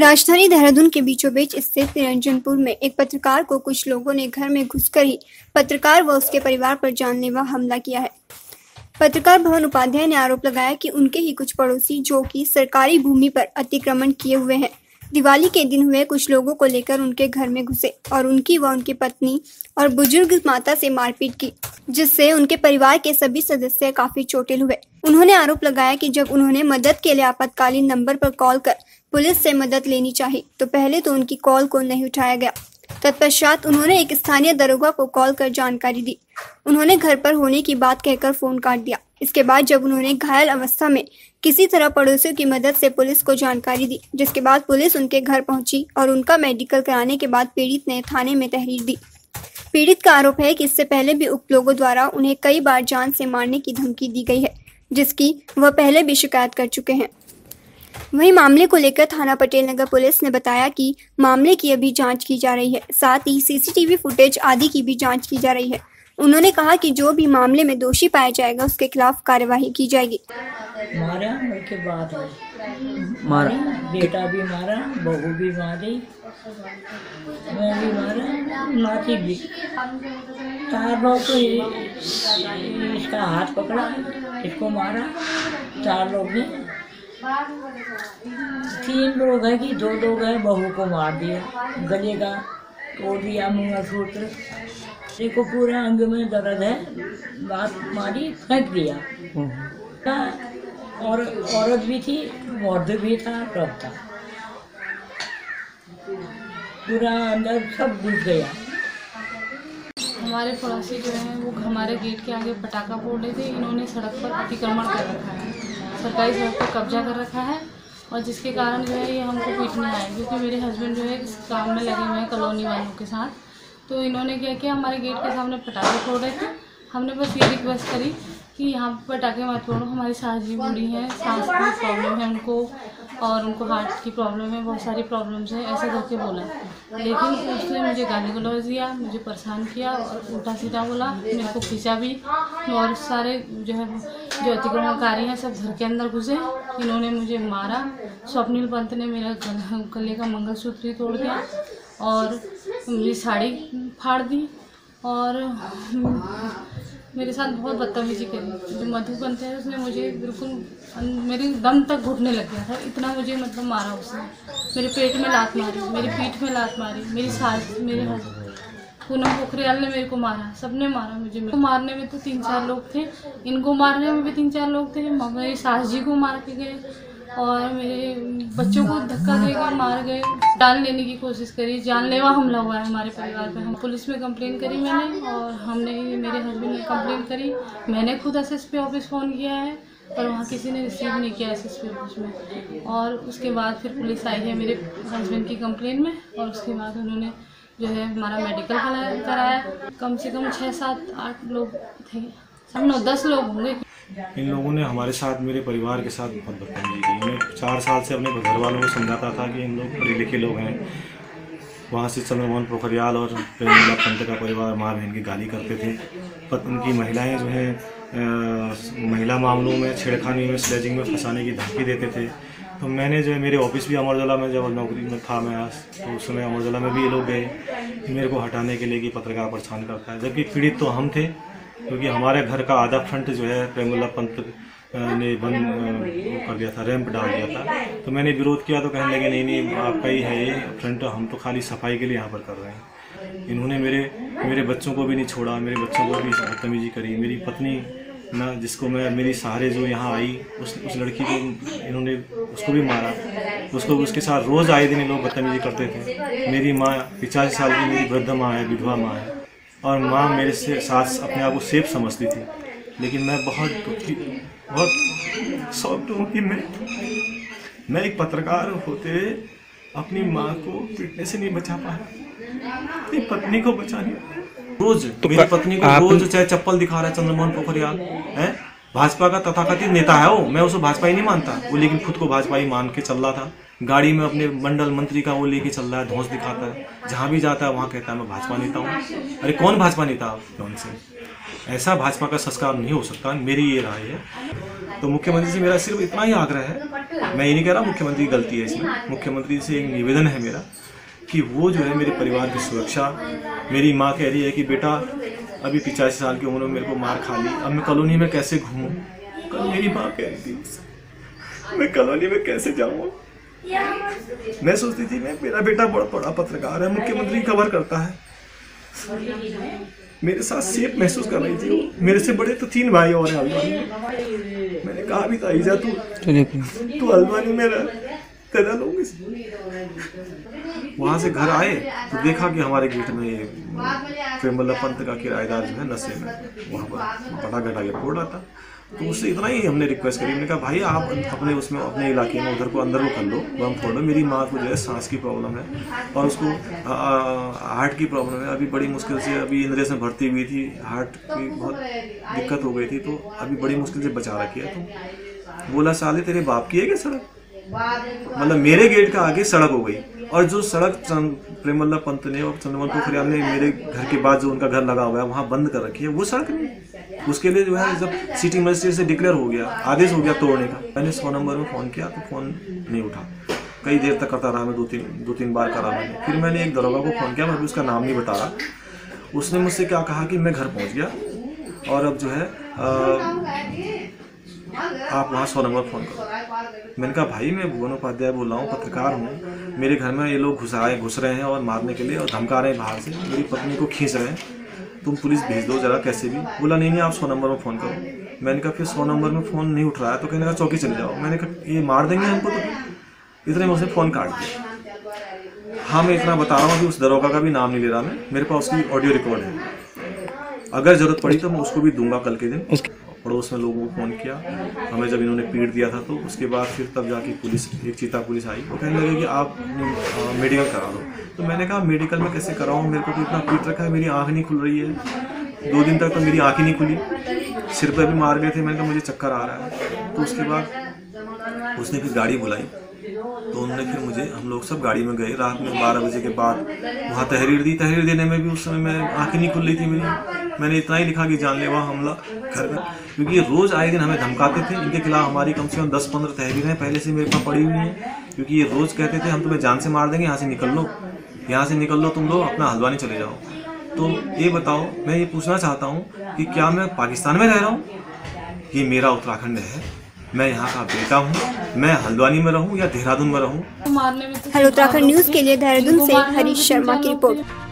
राजधानी देहरादून के बीचों बीच स्थित निरंजनपुर में एक पत्रकार को कुछ लोगों ने घर में घुसकर ही पत्रकार व उसके परिवार पर जानलेवा हमला किया है। पत्रकार भवन उपाध्याय ने आरोप लगाया कि उनके ही कुछ पड़ोसी जो कि सरकारी भूमि पर अतिक्रमण किए हुए हैं। दिवाली के दिन हुए कुछ लोगों को लेकर उनके घर में घुसे और उनकी व उनकी पत्नी और बुज़ुर्ग माता से मारपीट की, जिससे उनके परिवार के सभी सदस्य काफ़ी चोटिल हुए। उन्होंने आरोप लगाया कि जब उन्होंने मदद के लिए आपातकालीन नंबर पर कॉल कर पुलिस से मदद लेनी चाहिए तो पहले तो उनकी कॉल को नहीं उठाया गया। तत्पश्चात उन्होंने एक स्थानीय दरोगा को कॉल कर जानकारी दी। उन्होंने घर पर होने की बात कहकर फ़ोन काट दिया। इसके बाद जब उन्होंने घायल अवस्था में किसी तरह पड़ोसियों की मदद से पुलिस को जानकारी दी, जिसके बाद पुलिस उनके घर पहुँची और उनका मेडिकल कराने के बाद पीड़ित ने थाने में तहरीर दी। पीड़ित का आरोप है कि इससे पहले भी उक्त लोगों द्वारा उन्हें कई बार जान से मारने की धमकी दी गई है, जिसकी वह पहले भी शिकायत कर चुके हैं। वहीं मामले को लेकर थाना पटेल नगर पुलिस ने बताया कि मामले की अभी जाँच की जा रही है, साथ ही सीसीटीवी फुटेज आदि की भी जाँच की जा रही है। उन्होंने कहा कि जो भी मामले में दोषी पाया जाएगा उसके खिलाफ कार्यवाही की जाएगी। मारा के बाद मारा। बेटा भी मारा बहू भी मारी मैं भी मारा नाती भी। चार लोग को इसका हाथ पकड़ा इसको मारा चार लोग ने तीन लोग हैं कि दो लोग है बहू को मार दिया गले का तोड़ दिया मंगलसूत्र। देखो पूरे अंग में दर्द है बात मारी फेंक दिया और औरत भी थी मर्द भी था सब था। पूरा अंदर सब घुस गया। हमारे पड़ोसी जो हैं वो हमारे गेट के आगे पटाखा फोड़ रहे थे। इन्होंने सड़क पर अतिक्रमण कर रखा है। सरकारी सड़क पर कब्जा कर रखा है। और जिसके कारण जो है ये हमको पीटने आए। क्योंकि मेरे हस्बैंड जो है इस काम में लगे हुए हैं कॉलोनी वालों के साथ। तो इन्होंने क्या किया, हमारे गेट के सामने पटाखे फोड़ रहे थे। हमने बस ये रिक्वेस्ट करी कि यहाँ पर पटाखे मत फोड़ो, हमारी सास जी बूढ़ी हैं, सांस की प्रॉब्लम है उनको और उनको हार्ट की प्रॉब्लम है, बहुत सारी प्रॉब्लम्स हैं, ऐसे करके बोला। लेकिन उसने मुझे गाली गलौज दिया, मुझे परेशान किया और उल्टा सीधा बोला, मेरे को खींचा भी। और सारे जो है, जो अतिक्रमणकारी हैं, सब घर के अंदर घुसे। इन्होंने मुझे मारा। स्वप्निल पंत ने मेरा गले का मंगलसूत्र ही तोड़ दिया और मेरी साड़ी फाड़ दी और मेरे साथ बहुत बदतमीजी करी। जो मधुबन थे उसने मुझे बिल्कुल मेरे दम तक घुटने लग गया था। इतना मुझे मतलब मारा उसने। मेरे पेट में लात मारी, मेरी पीठ में लात मारी, मेरी सास, मेरे पूनम पोखरियाल ने मेरे को मारा। सबने मारा मुझे। मेरे को मारने में तो तीन चार लोग थे। इनको मारने में भी तीन चार लोग थे। मेरी सास जी को मार के गए। और मेरे बच्चों को धक्का देकर मार गए, डाल लेने की कोशिश करी। जानलेवा हमला हुआ है हमारे परिवार पे। हम पुलिस में कंप्लेन करी मैंने और हमने मेरे हस्बैंड ने कंप्लेन करी। मैंने खुद एसएसपी ऑफ़िस फ़ोन किया है पर वहाँ किसी ने रिसीव नहीं किया एस एसएसपी ऑफ़िस में। और उसके बाद फिर पुलिस आई है मेरे हस्बैंड की कंप्लेन में और उसके बाद उन्होंने जो है हमारा मेडिकल कराया। कम से कम छः सात आठ लोग थे। हम नौ, दस लोग होंगे। इन लोगों ने हमारे साथ, मेरे परिवार के साथ बहुत बदतमीजी की मैं चार साल से अपने घर वालों को समझाता था कि इन लोग पढ़े लिखे लोग हैं। वहाँ से चंद्रमोहन पोखरियाल और प्रेमला पंत का परिवार माँ बहन की गाली करते थे। पर उनकी महिलाएँ जो हैं महिला मामलों में, छेड़खानी में, स्लेजिंग में फंसाने की धमकी देते थे। तो मैंने जो है, मेरे ऑफ़िस भी अमरजला में जब नौकरी में था मैं तो उस समय अमरजला में भी ये लोग गए। मेरे को हटाने के लिए कि पत्रकार परेशान करता है। जबकि पीड़ित तो हम थे। क्योंकि हमारे घर का आधा फ्रंट जो है प्रेमुल्ला पंत ने बंद कर दिया था, रैंप डाल दिया था। तो मैंने विरोध किया तो कहने लगे, नहीं नहीं, आपका ही है ये फ्रंट, हम तो खाली सफ़ाई के लिए यहाँ पर कर रहे हैं। इन्होंने मेरे मेरे बच्चों को भी नहीं छोड़ा, मेरे बच्चों को भी बदतमीजी करी। मेरी पत्नी, ना, जिसको मैं, मेरी सहारे जो यहाँ आई, उस उस लड़की को इन्होंने उसको भी मारा। उसको, उसके साथ रोज़ आए दिन लोग बदतमीजी करते थे। मेरी माँ, पिचासी साल की मेरी वृद्ध माँ है, विधवा माँ है। और माँ मेरे से साथ अपने आप को सेफ़ समझती थी। लेकिन मैं बहुत दुखी बहुत सॉफ्ट हूँ कि मैं मैं एक पत्रकार होते अपनी माँ को पीटने से नहीं बचा पाया। अपनी पत्नी को बचाने रोज तो मेरी पत्नी को रोज चाहे चप्पल दिखा रहा है चंद्रमोहन पोखरियाल है? भाजपा का तथाकथित नेता है वो। मैं उसे भाजपा ही नहीं मानता। वो लेकिन खुद को भाजपा ही मान के चल रहा था। गाड़ी में अपने मंडल मंत्री का वो लेके चल रहा है धौस दिखाता है। जहाँ भी जाता है, वहाँ कहता है, मैं भाजपा नेता हूँ। अरे, कौन भाजपा नेता? कौन से। ऐसा भाजपा का संस्कार नहीं हो सकता। मेरी ये राय है। तो मुख्यमंत्री से मेरा सिर्फ़ इतना ही आग्रह है। मैं ये नहीं कह रहा मुख्यमंत्री की गलती है इसमें। मुख्यमंत्री से एक निवेदन है मेरा कि वो जो है मेरे परिवार की सुरक्षा, मेरी माँ कह रही है कि, बेटा अभी पिचासी साल की उम्र में मेरे को मार खा ली। अब मैं कॉलोनी में कैसे घूमूं? कल मेरी माँ कह रही थी मैं कॉलोनी में कैसे जाऊँ? मैं सोचती थी मैं मेरा बेटा बड़ा बड़ा पत्रकार है मुख्यमंत्री कवर करता है। मेरे साथ सेफ़ महसूस कर रही थी मेरे से बड़े तो तीन भाई और हैं हल्द्वानी मैंने कहा भी था ईजा तू तू हल्द्वानी में रह तेरा लोग। वहाँ से घर आए तो देखा कि हमारे गेट में ये प्रेमल्ला पंत का किराएदार जो है नशे में, वहाँ पर बड़ा घटा के फोड़ रहा था। तो उससे इतना ही हमने रिक्वेस्ट करी, हमने कहा, भाई, आप अपने उसमें, अपने इलाके में उधर को अंदर को कर लो बम फोड़ लो मेरी माँ को जो है सांस की प्रॉब्लम है और उसको हार्ट की प्रॉब्लम है। अभी बड़ी मुश्किल से अभी इंद्रेश में भर्ती हुई थी हार्ट की बहुत दिक्कत हो गई थी तो अभी बड़ी मुश्किल से बचा रखी है। तो बोला, साले, तेरे बाप की है क्या सड़क? मतलब मेरे गेट का आगे सड़क हो गई। और जो सड़क प्रेमल्ला पंत ने और चंद्रमोहन पोखरियाल ने मेरे घर के बाद जो उनका घर लगा हुआ है, वहाँ बंद कर रखी है, वो सड़क नहीं उसके लिए जो है, जब सिटी मजिस्ट्रेट से डिक्लेयर हो गया, आदेश हो गया तोड़ने का। मैंने सौ नंबर में फ़ोन किया तो फ़ोन नहीं उठा। कई देर तक करता रहा मैं, दो तीन दो तीन बार करा मैंने। फिर मैंने एक दरोगा को फ़ोन किया, मैं उसका नाम नहीं बता रहा। उसने मुझसे क्या कहा कि मैं घर पहुँच गया और अब जो है आप वहाँ सौ नंबर फ़ोन करो। मैंने कहा, भाई, मैं भुवन उपाध्याय बोल रहा हूँ, पत्रकार हूँ। मेरे घर में ये लोग घुसाए घुस रहे हैं और मारने के लिए और धमका रहे हैं बाहर से। मेरी पत्नी को खींच रहे हैं। तुम पुलिस भेज दो जरा, कैसे भी। बोला, नहीं नहीं, आप सौ नंबर में फ़ोन करो। मैंने कहा, फिर सौ नंबर में फ़ोन नहीं उठ रहा है। तो कहने का चौकी चले जाओ। मैंने कहा, ये मार देंगे हमको तो? इतने में उसने फ़ोन काट दिया। हाँ मैं इतना बता रहा हूँ कि उस दरोगा का भी नाम नहीं ले रहा मैं। मेरे पास उसकी ऑडियो रिकॉर्ड है। अगर ज़रूरत पड़ी तो मैं उसको भी दूँगा कल के दिन। पड़ोस में लोगों को फ़ोन किया। हमें जब इन्होंने पीट दिया था तो उसके बाद फिर तब जाके पुलिस, एक चीता पुलिस आई। वो कहने लगे कि आप मेडिकल करा दो। तो मैंने कहा मेडिकल में कैसे कराऊँ? मेरे को तो इतना पीट रखा है, मेरी आँख नहीं खुल रही है। दो दिन तक तो मेरी आँख ही नहीं खुली। सिर पर भी मार गए थे, मैंने कहा, मुझे चक्कर आ रहा है। तो उसके बाद उसने फिर गाड़ी बुलाई। तो उन्होंने फिर मुझे, हम लोग सब गाड़ी में गए। रात में बारह बजे के बाद वहाँ तहरीर दी। तहरीर देने में भी उस समय मैं आँखें नहीं खुल रही थी मेरी। मैंने इतना ही लिखा कि जानलेवा हमला कर गए क्योंकि रोज आए दिन हमें धमकाते थे, इनके खिलाफ हमारी कम से कम दस पंद्रह तहरीरें पहले से मेरे पास पड़ी हुई हैं। क्योंकि ये रोज कहते थे, हम तुम्हें जान से मार देंगे, यहाँ से निकल लो। यहाँ से निकल लो तुम लोग, अपना हल्द्वानी चले जाओ। तो ये बताओ, मैं ये पूछना चाहता हूँ कि क्या मैं पाकिस्तान में रह रहा हूँ? ये मेरा उत्तराखंड है। मैं यहाँ का बेटा हूँ। मैं हल्द्वानी में रहूँ या देहरादून में रहूँ? में हेलो उत्तराखंड न्यूज़ के लिए देहरादून से हरीश शर्मा की रिपोर्ट।